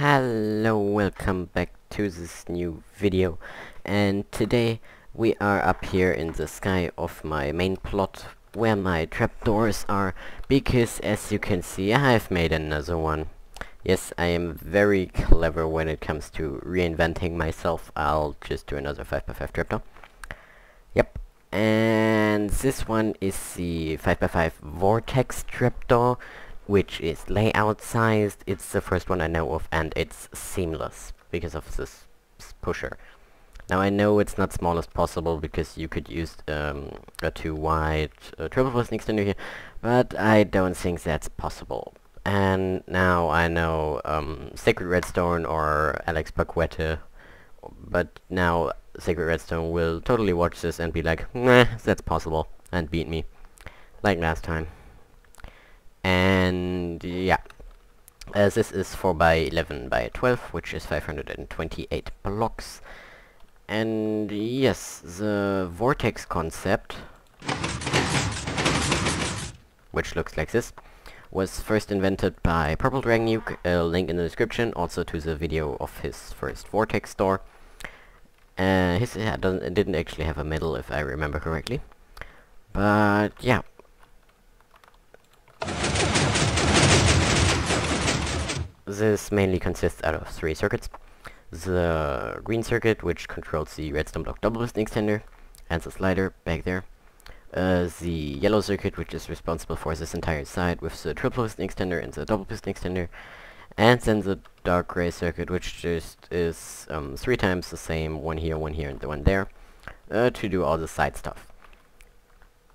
Hello, welcome back to this new video and today we are up here in the sky of my main plot where my trapdoors are because as you can see I have made another one. Yes, I am very clever when it comes to reinventing myself. I'll just do another 5x5 trapdoor. Yep. And this one is the 5x5 vortex trapdoor which is layout sized. It's the first one I know of and it's seamless because of this pusher. Now I know it's not smallest possible because you could use um, a too wide uh, triple plus extender here, but I don't think that's possible. And now I know um, Sacred Redstone or Alex Paquette, but now Sacred Redstone will totally watch this and be like, nah, that's possible, and beat me, like last time and yeah as this is 4 by 11 by 12 which is 528 blocks and yes the vortex concept which looks like this was first invented by Purple Dragon Nuke, a link in the description, also to the video of his first Vortex door. Uh, his yeah, didn't actually have a medal if I remember correctly. But yeah, This mainly consists out of three circuits. The green circuit, which controls the redstone block double piston extender, and the slider back there. Uh, the yellow circuit, which is responsible for this entire side with the triple piston extender and the double piston extender. And then the dark gray circuit, which just is um, three times the same, one here, one here, and the one there, uh, to do all the side stuff.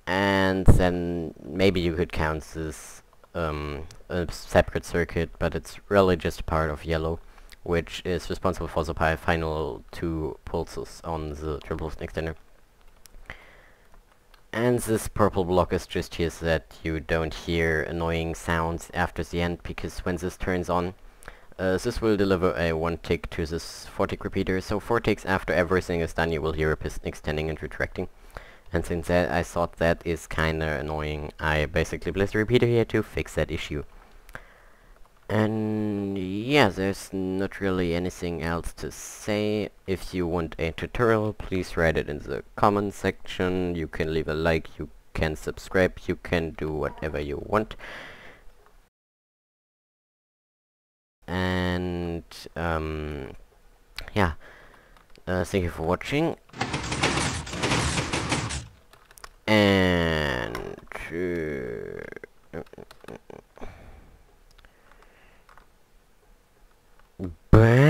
And then maybe you could count this um, a separate circuit, but it's really just part of yellow, which is responsible for the final two pulses on the triple extender. And this purple block is just here so that you don't hear annoying sounds after the end, because when this turns on, uh, this will deliver a one tick to this four tick repeater, so four ticks after everything is done you will hear a piston extending and retracting. And since that I thought that is kinda annoying, I basically placed a repeater here to fix that issue. And yeah, there's not really anything else to say. If you want a tutorial, please write it in the comment section. You can leave a like, you can subscribe, you can do whatever you want. And um, yeah, uh, thank you for watching. Shit. Bam.